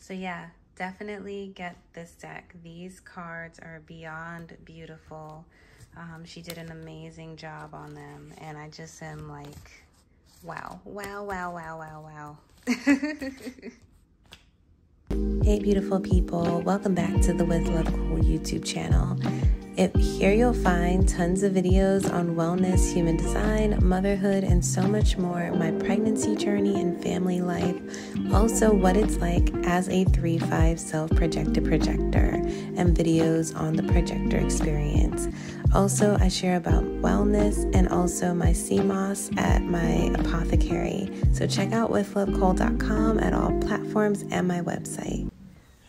So yeah, definitely get this deck. These cards are beyond beautiful. Um, she did an amazing job on them. And I just am like, wow, wow, wow, wow, wow, wow. hey, beautiful people. Welcome back to the With Love Cole YouTube channel. It, here you'll find tons of videos on wellness, human design, motherhood, and so much more, my pregnancy journey and family life, also what it's like as a 3-5 self-projected projector, and videos on the projector experience. Also, I share about wellness and also my moss at my apothecary. So check out withlovecole.com at all platforms and my website.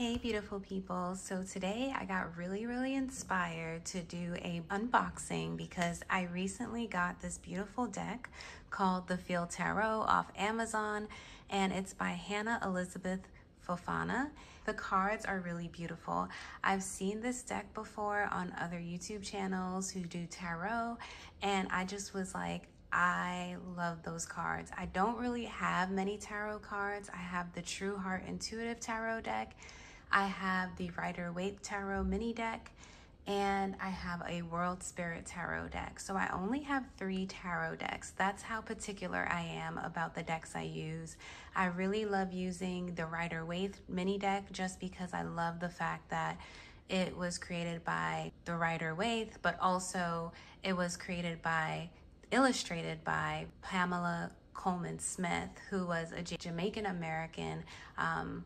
Hey beautiful people. So today I got really really inspired to do a unboxing because I recently got this beautiful deck called the Field Tarot off Amazon and it's by Hannah Elizabeth Fofana. The cards are really beautiful. I've seen this deck before on other YouTube channels who do tarot and I just was like I love those cards. I don't really have many tarot cards. I have the True Heart Intuitive Tarot deck I have the Rider Waite Tarot mini deck, and I have a World Spirit Tarot deck. So I only have three tarot decks. That's how particular I am about the decks I use. I really love using the Rider Waite mini deck just because I love the fact that it was created by the Rider Waite, but also it was created by, illustrated by Pamela Colman Smith, who was a Jamaican American um,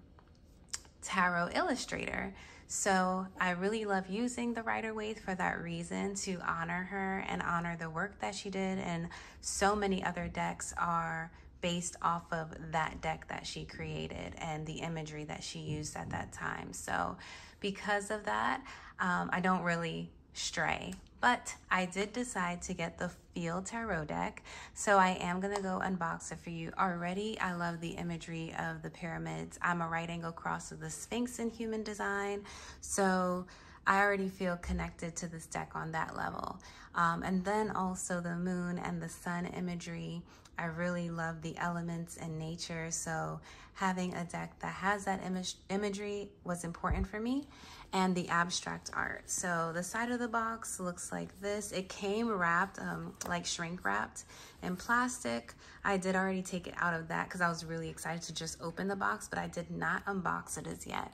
tarot illustrator. So I really love using the Rider Waite for that reason to honor her and honor the work that she did. And so many other decks are based off of that deck that she created and the imagery that she used at that time. So because of that, um, I don't really stray but I did decide to get the Field Tarot deck, so I am going to go unbox it for you. Already, I love the imagery of the pyramids. I'm a right angle cross of the Sphinx in human design, so I already feel connected to this deck on that level. Um, and then also the moon and the sun imagery. I really love the elements and nature, so having a deck that has that image imagery was important for me and the abstract art. So the side of the box looks like this. It came wrapped, um, like shrink wrapped in plastic. I did already take it out of that because I was really excited to just open the box, but I did not unbox it as yet.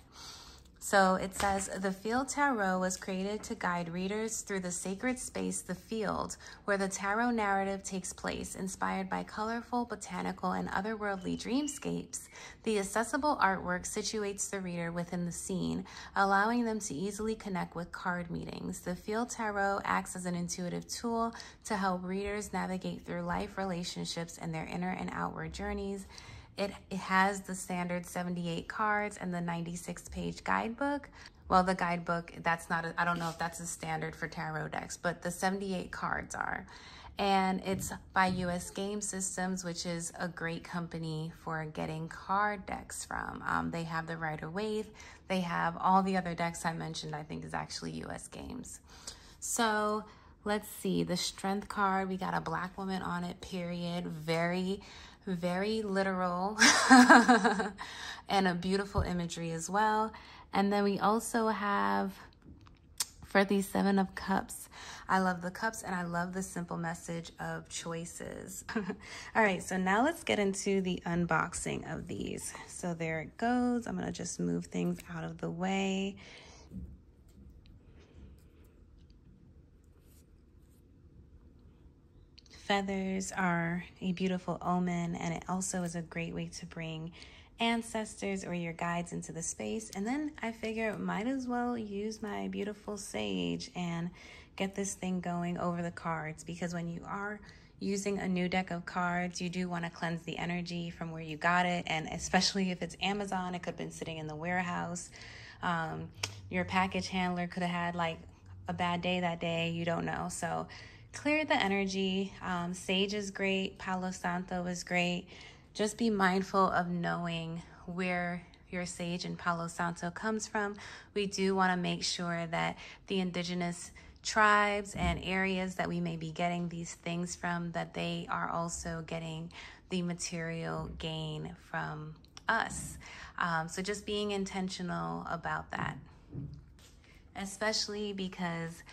So it says, the Field Tarot was created to guide readers through the sacred space, the field, where the tarot narrative takes place, inspired by colorful, botanical, and otherworldly dreamscapes. The accessible artwork situates the reader within the scene, allowing them to easily connect with card meetings. The Field Tarot acts as an intuitive tool to help readers navigate through life relationships and their inner and outward journeys. It, it has the standard 78 cards and the 96 page guidebook. Well, the guidebook, that's not, I don't know if that's a standard for tarot decks, but the 78 cards are. And it's by US Game Systems, which is a great company for getting card decks from. Um, they have the Rider Waite. They have all the other decks I mentioned, I think is actually US Games. So let's see, the Strength card, we got a black woman on it, period. Very very literal and a beautiful imagery as well. And then we also have for the Seven of Cups. I love the cups and I love the simple message of choices. All right, so now let's get into the unboxing of these. So there it goes. I'm gonna just move things out of the way. Feathers are a beautiful omen, and it also is a great way to bring ancestors or your guides into the space. And then I figure might as well use my beautiful sage and get this thing going over the cards because when you are using a new deck of cards, you do want to cleanse the energy from where you got it. And especially if it's Amazon, it could have been sitting in the warehouse. Um, your package handler could have had like a bad day that day. You don't know. So clear the energy. Um, sage is great. Palo Santo is great. Just be mindful of knowing where your sage and Palo Santo comes from. We do want to make sure that the indigenous tribes and areas that we may be getting these things from, that they are also getting the material gain from us. Um, so just being intentional about that, especially because,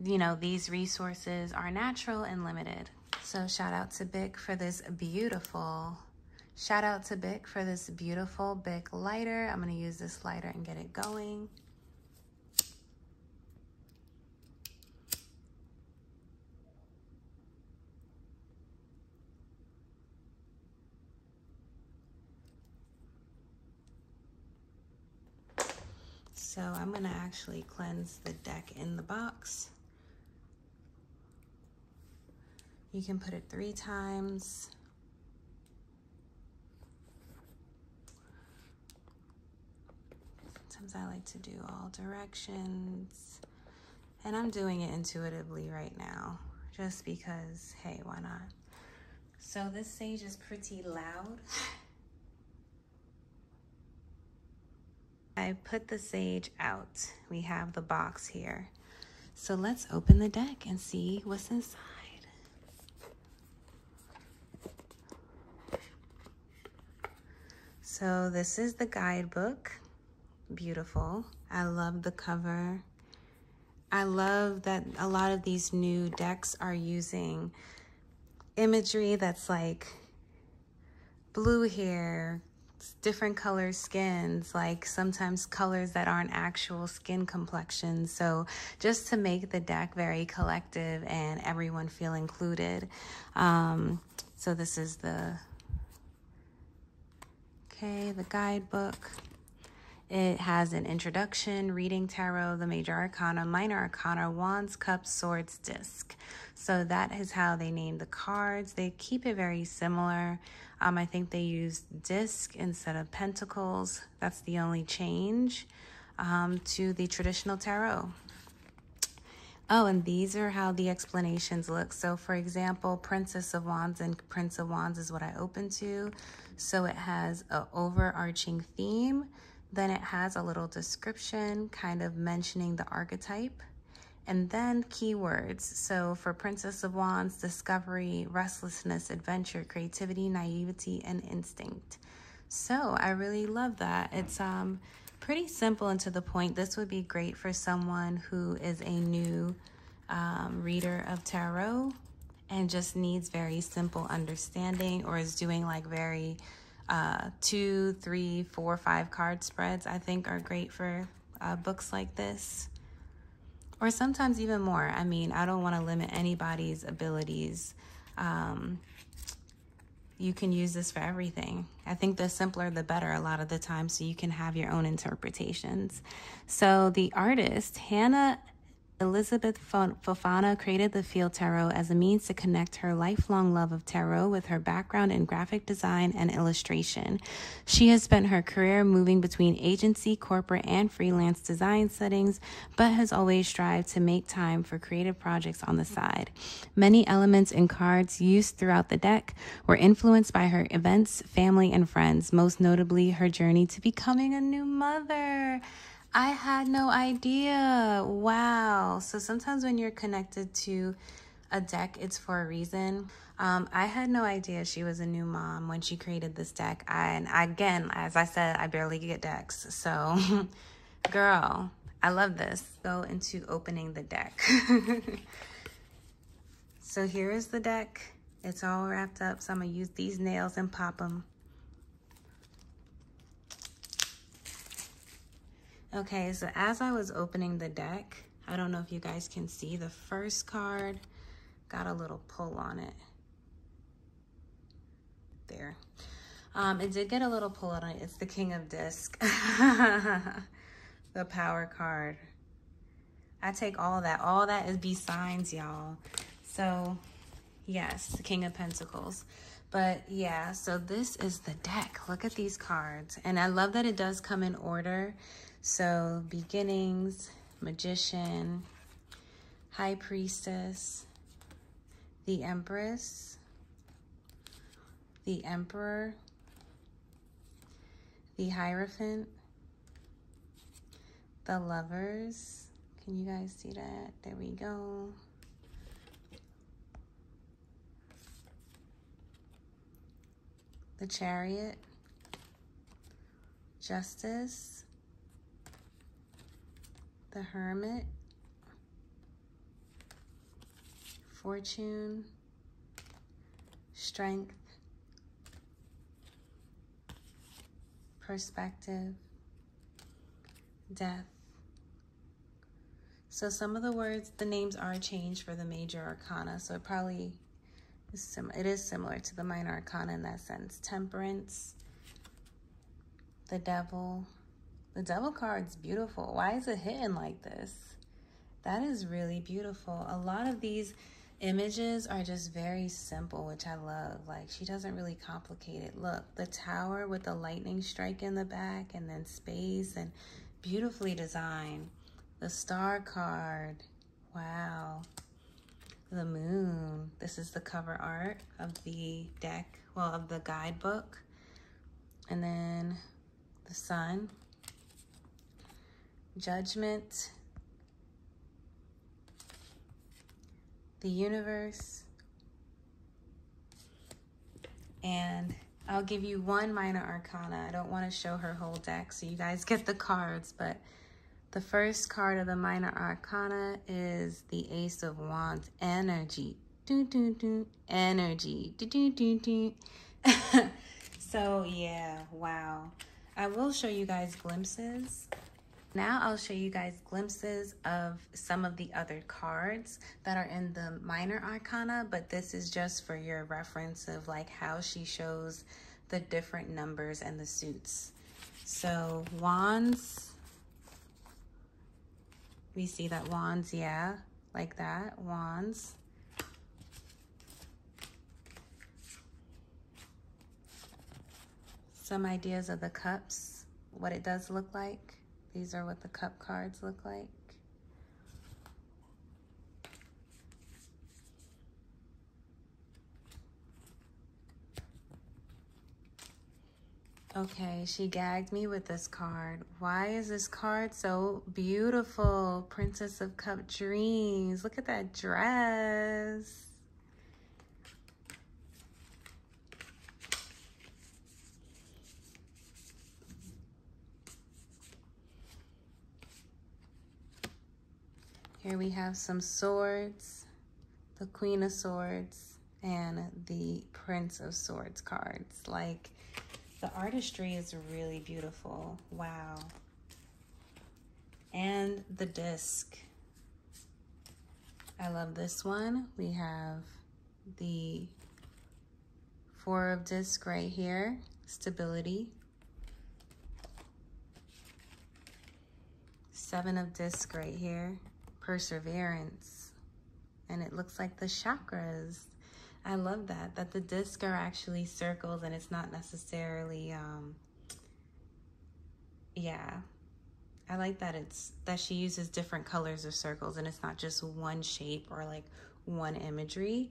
you know, these resources are natural and limited. So shout out to Bic for this beautiful, shout out to Bic for this beautiful Bic lighter. I'm going to use this lighter and get it going. So I'm going to actually cleanse the deck in the box. You can put it three times. Sometimes I like to do all directions. And I'm doing it intuitively right now, just because, hey, why not? So this sage is pretty loud. I put the sage out. We have the box here. So let's open the deck and see what's inside. So this is the guidebook. Beautiful. I love the cover. I love that a lot of these new decks are using imagery that's like blue hair, different color skins, like sometimes colors that aren't actual skin complexions. So just to make the deck very collective and everyone feel included. Um, so this is the, okay, the guidebook. It has an introduction, reading tarot, the major arcana, minor arcana, wands, cups, swords, disc. So that is how they name the cards. They keep it very similar. Um, I think they use disc instead of pentacles. That's the only change um, to the traditional tarot. Oh, and these are how the explanations look. So, for example, Princess of Wands and Prince of Wands is what I open to. So it has an overarching theme. Then it has a little description kind of mentioning the archetype and then keywords. So for Princess of Wands, discovery, restlessness, adventure, creativity, naivety, and instinct. So I really love that. It's um pretty simple and to the point. This would be great for someone who is a new um, reader of tarot and just needs very simple understanding or is doing like very uh, two, three, four, five card spreads, I think are great for uh, books like this or sometimes even more. I mean, I don't want to limit anybody's abilities. Um, you can use this for everything. I think the simpler the better a lot of the time so you can have your own interpretations. So the artist, Hannah Elizabeth Fofana created the Field Tarot as a means to connect her lifelong love of tarot with her background in graphic design and illustration. She has spent her career moving between agency, corporate, and freelance design settings, but has always strived to make time for creative projects on the side. Many elements and cards used throughout the deck were influenced by her events, family, and friends, most notably her journey to becoming a new mother. I had no idea. Wow. So sometimes when you're connected to a deck, it's for a reason. Um, I had no idea she was a new mom when she created this deck. I, and again, as I said, I barely get decks. So, girl, I love this. Go into opening the deck. so here is the deck. It's all wrapped up. So I'm going to use these nails and pop them. Okay, so as I was opening the deck, I don't know if you guys can see, the first card got a little pull on it. There. Um, it did get a little pull on it. It's the King of Disc. the power card. I take all that. All that is B signs, y'all. So, yes, the King of Pentacles. But yeah, so this is the deck. Look at these cards. And I love that it does come in order. So beginnings, magician, high priestess, the empress, the emperor, the hierophant, the lovers. Can you guys see that? There we go. The chariot, Justice, the Hermit, Fortune, Strength, Perspective, Death. So some of the words, the names are changed for the major arcana, so it probably is sim it is similar to the minor arcana in that sense. Temperance, the devil. The devil card's beautiful. Why is it hidden like this? That is really beautiful. A lot of these images are just very simple, which I love. Like she doesn't really complicate it. Look, the tower with the lightning strike in the back and then space and beautifully designed. The star card. Wow. The moon. This is the cover art of the deck, well, of the guidebook. And then the sun. Judgment. The universe. And I'll give you one minor arcana. I don't want to show her whole deck so you guys get the cards, but the first card of the minor arcana is the Ace of Wands, energy. Do, do, do, energy. Do, do, do, do. so, yeah, wow. I will show you guys glimpses. Now I'll show you guys glimpses of some of the other cards that are in the minor arcana, but this is just for your reference of like how she shows the different numbers and the suits. So wands, we see that wands, yeah, like that, wands. Some ideas of the cups, what it does look like. These are what the cup cards look like. Okay, she gagged me with this card. Why is this card so beautiful? Princess of Cup Dreams. Look at that dress. Here we have some swords, the Queen of Swords, and the Prince of Swords cards. Like, the artistry is really beautiful. Wow. And the disc. I love this one. We have the four of disc right here. Stability. Seven of disc right here. Perseverance. And it looks like the chakras. I love that, that the discs are actually circles and it's not necessarily, um, yeah. I like that it's, that she uses different colors of circles and it's not just one shape or like one imagery.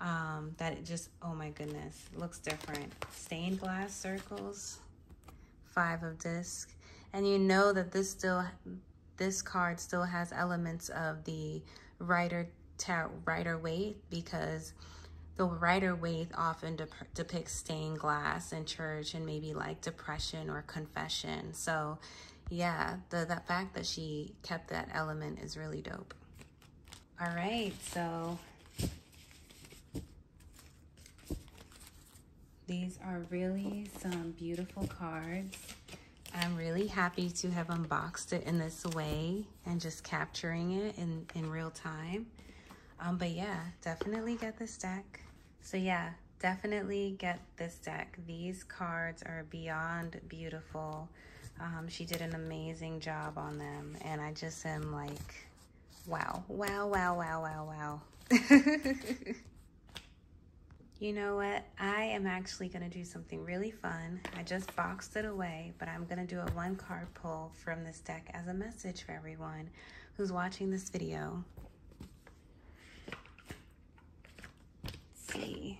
Um, that it just, oh my goodness, looks different. Stained glass circles, five of disc. And you know that this still, this card still has elements of the Rider, Rider Waite because the Rider Waite often de depicts stained glass in church and maybe like depression or confession. So yeah, the, the fact that she kept that element is really dope. All right, so these are really some beautiful cards. I'm really happy to have unboxed it in this way and just capturing it in, in real time. Um, but yeah, definitely get this deck. So yeah, definitely get this deck. These cards are beyond beautiful. Um, she did an amazing job on them. And I just am like, wow, wow, wow, wow, wow, wow. you know what? I am actually going to do something really fun. I just boxed it away, but I'm going to do a one card pull from this deck as a message for everyone who's watching this video. see.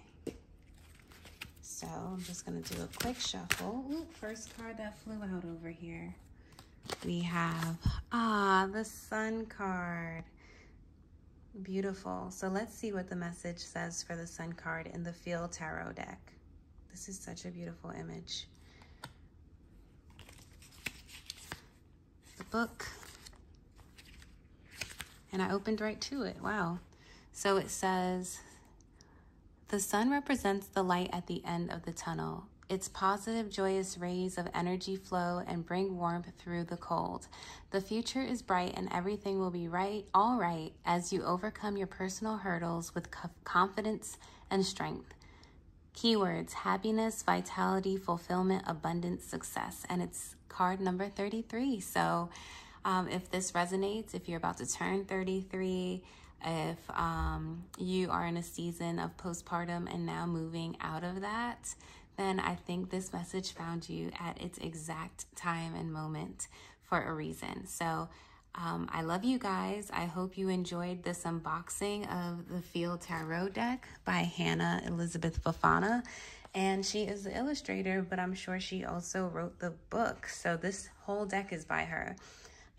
So I'm just gonna do a quick shuffle. Ooh, first card that flew out over here. We have, ah, the sun card. Beautiful. So let's see what the message says for the sun card in the Field Tarot deck. This is such a beautiful image. The book. And I opened right to it. Wow. So it says, the sun represents the light at the end of the tunnel. Its positive, joyous rays of energy flow and bring warmth through the cold. The future is bright and everything will be right, all right, as you overcome your personal hurdles with confidence and strength. Keywords happiness, vitality, fulfillment, abundance, success. And it's card number 33. So um, if this resonates, if you're about to turn 33, if um, you are in a season of postpartum and now moving out of that, then I think this message found you at its exact time and moment for a reason. So um, I love you guys. I hope you enjoyed this unboxing of the Field Tarot deck by Hannah Elizabeth Fofana. And she is the illustrator, but I'm sure she also wrote the book. So this whole deck is by her.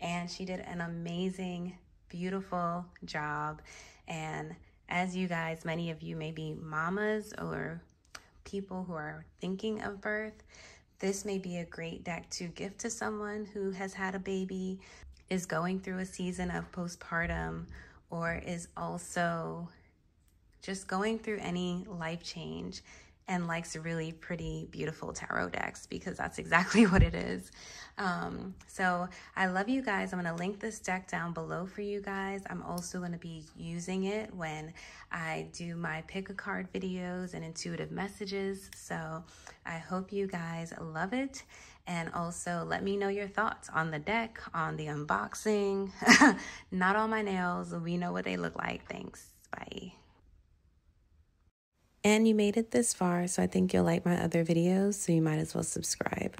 And she did an amazing, beautiful job. And as you guys, many of you may be mamas or people who are thinking of birth, this may be a great deck to gift to someone who has had a baby is going through a season of postpartum or is also just going through any life change and likes really pretty, beautiful tarot decks because that's exactly what it is. Um, so I love you guys. I'm going to link this deck down below for you guys. I'm also going to be using it when I do my pick a card videos and intuitive messages. So I hope you guys love it. And also let me know your thoughts on the deck, on the unboxing, not on my nails. We know what they look like. Thanks. Bye. And you made it this far, so I think you'll like my other videos, so you might as well subscribe.